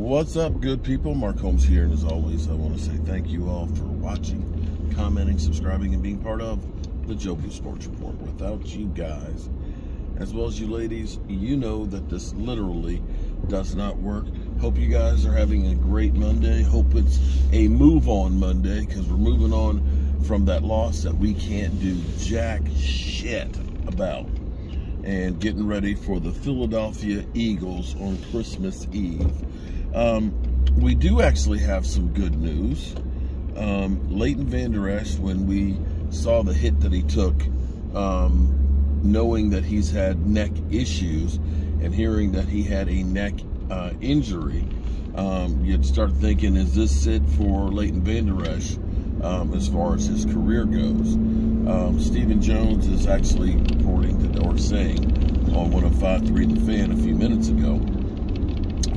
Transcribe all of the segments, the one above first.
What's up, good people? Mark Holmes here, and as always, I want to say thank you all for watching, commenting, subscribing, and being part of the Joe Sports Report. Without you guys, as well as you ladies, you know that this literally does not work. Hope you guys are having a great Monday. Hope it's a move on Monday because we're moving on from that loss that we can't do jack shit about and getting ready for the Philadelphia Eagles on Christmas Eve. Um, we do actually have some good news. Um, Layton Vander Esch, when we saw the hit that he took, um, knowing that he's had neck issues and hearing that he had a neck uh, injury, um, you'd start thinking, is this it for Layton Vander Esch um, as far as his career goes? Um, Stephen Jones is actually reporting to, or saying on 105.3 The Fan a few minutes ago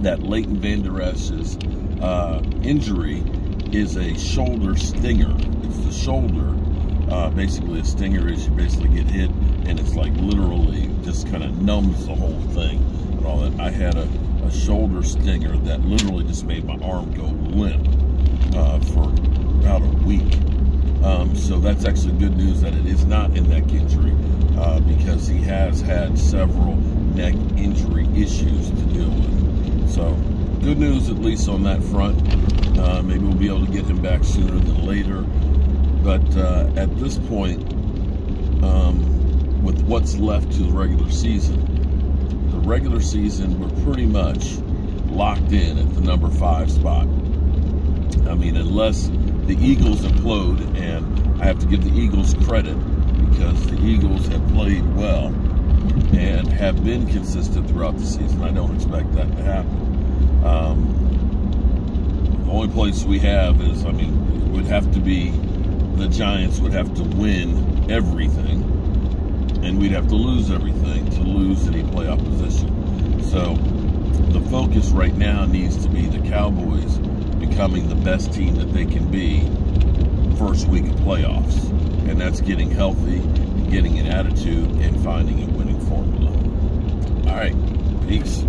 that Layton Vander Esch's uh, injury is a shoulder stinger. It's the shoulder. Uh, basically, a stinger is you basically get hit and it's like literally just kind of numbs the whole thing and all that. I had a, a shoulder stinger that literally just made my arm go limp uh, for about a week. Um, so that's actually good news that it is not a neck injury uh, because he has had several neck injury issues to deal with. So good news at least on that front. Uh, maybe we'll be able to get him back sooner than later. But uh, at this point, um, with what's left to the regular season, the regular season we're pretty much locked in at the number five spot. I mean, unless the Eagles implode, and I have to give the Eagles credit because the Eagles have played well and have been consistent throughout the season. I don't expect that to happen. Um, the only place we have is, I mean, it would have to be the Giants would have to win everything, and we'd have to lose everything to lose any playoff position. So the focus right now needs to be the Cowboys becoming the best team that they can be first week of playoffs. And that's getting healthy, getting an attitude, and finding a winning formula. All right, peace.